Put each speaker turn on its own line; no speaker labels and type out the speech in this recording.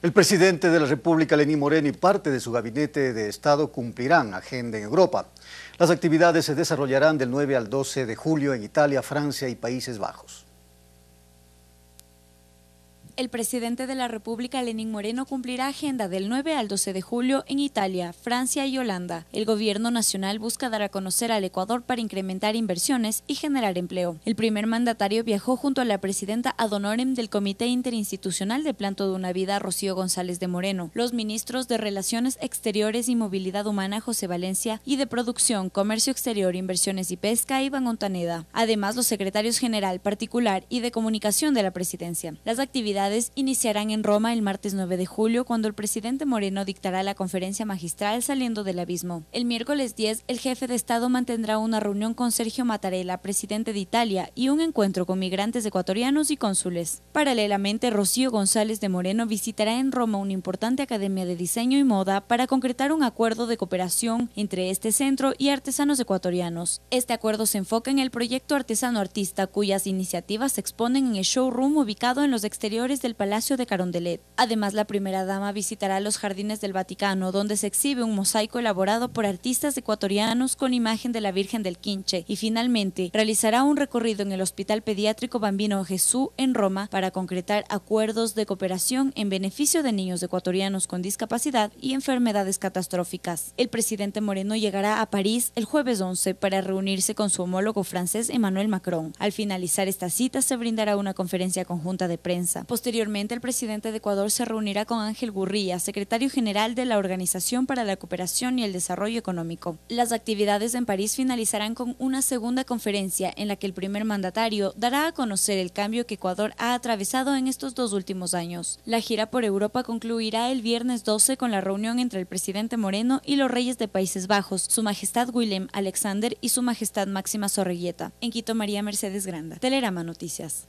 El presidente de la República, Lenín Moreno, y parte de su gabinete de Estado cumplirán agenda en Europa. Las actividades se desarrollarán del 9 al 12 de julio en Italia, Francia y Países Bajos.
El presidente de la República, Lenín Moreno, cumplirá agenda del 9 al 12 de julio en Italia, Francia y Holanda. El gobierno nacional busca dar a conocer al Ecuador para incrementar inversiones y generar empleo. El primer mandatario viajó junto a la presidenta ad honorem del Comité Interinstitucional de Planto de una Vida, Rocío González de Moreno, los ministros de Relaciones Exteriores y Movilidad Humana, José Valencia, y de Producción, Comercio Exterior, Inversiones y Pesca, Iván Montaneda. Además, los secretarios general, particular y de comunicación de la presidencia. Las actividades iniciarán en Roma el martes 9 de julio, cuando el presidente Moreno dictará la conferencia magistral saliendo del abismo. El miércoles 10, el jefe de Estado mantendrá una reunión con Sergio Mattarella, presidente de Italia, y un encuentro con migrantes ecuatorianos y cónsules. Paralelamente, Rocío González de Moreno visitará en Roma una importante academia de diseño y moda para concretar un acuerdo de cooperación entre este centro y artesanos ecuatorianos. Este acuerdo se enfoca en el proyecto Artesano Artista, cuyas iniciativas se exponen en el showroom ubicado en los exteriores del Palacio de Carondelet. Además, la primera dama visitará los jardines del Vaticano, donde se exhibe un mosaico elaborado por artistas ecuatorianos con imagen de la Virgen del Quinche. Y finalmente, realizará un recorrido en el Hospital Pediátrico Bambino Jesús en Roma para concretar acuerdos de cooperación en beneficio de niños ecuatorianos con discapacidad y enfermedades catastróficas. El presidente Moreno llegará a París el jueves 11 para reunirse con su homólogo francés Emmanuel Macron. Al finalizar esta cita se brindará una conferencia conjunta de prensa. Posteriormente, el presidente de Ecuador se reunirá con Ángel Gurría, secretario general de la Organización para la Cooperación y el Desarrollo Económico. Las actividades en París finalizarán con una segunda conferencia en la que el primer mandatario dará a conocer el cambio que Ecuador ha atravesado en estos dos últimos años. La gira por Europa concluirá el viernes 12 con la reunión entre el presidente Moreno y los reyes de Países Bajos, su majestad Willem Alexander y su majestad Máxima Sorreguieta. En Quito, María Mercedes Granda. Telerama Noticias.